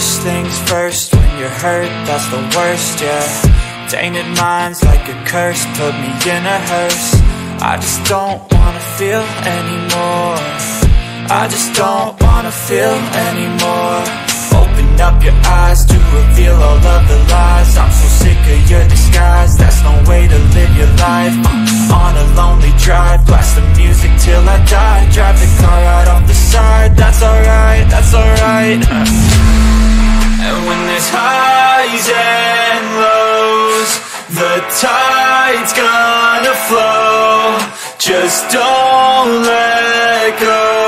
First things first, when you're hurt, that's the worst, yeah. Tainted minds like a curse, put me in a hearse. I just don't wanna feel anymore. I just don't wanna feel anymore. Open up your eyes to reveal all of the lies. I'm so sick of your disguise, that's no way to live your life. On a lonely drive, blast the music till I die. Drive the The tide's gonna flow. Just don't let go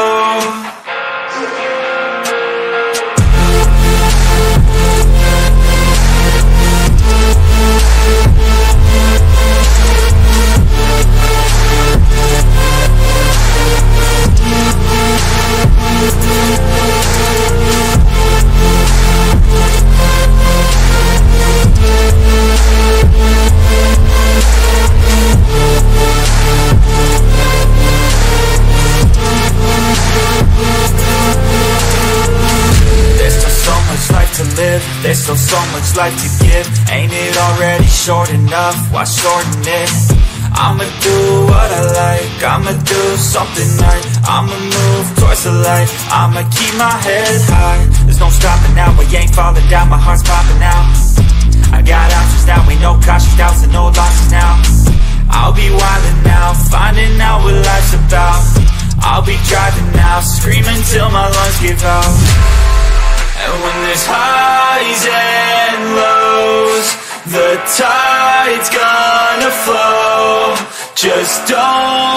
There's still so much life to give. Ain't it already short enough? Why shorten it? I'ma do what I like. I'ma do something right. I'ma move towards the light. I'ma keep my head high. There's no stopping now. We ain't falling down. My heart's popping out. I got options now. We no cautious doubts and no losses now. I'll be wildin' now. Finding out what life's about. I'll be driving now. Screaming till my lungs give out when there's highs and lows The tide's gonna flow. Just don't